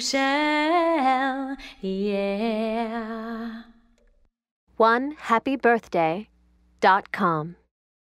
shall, yeah. One happy birthday dot com.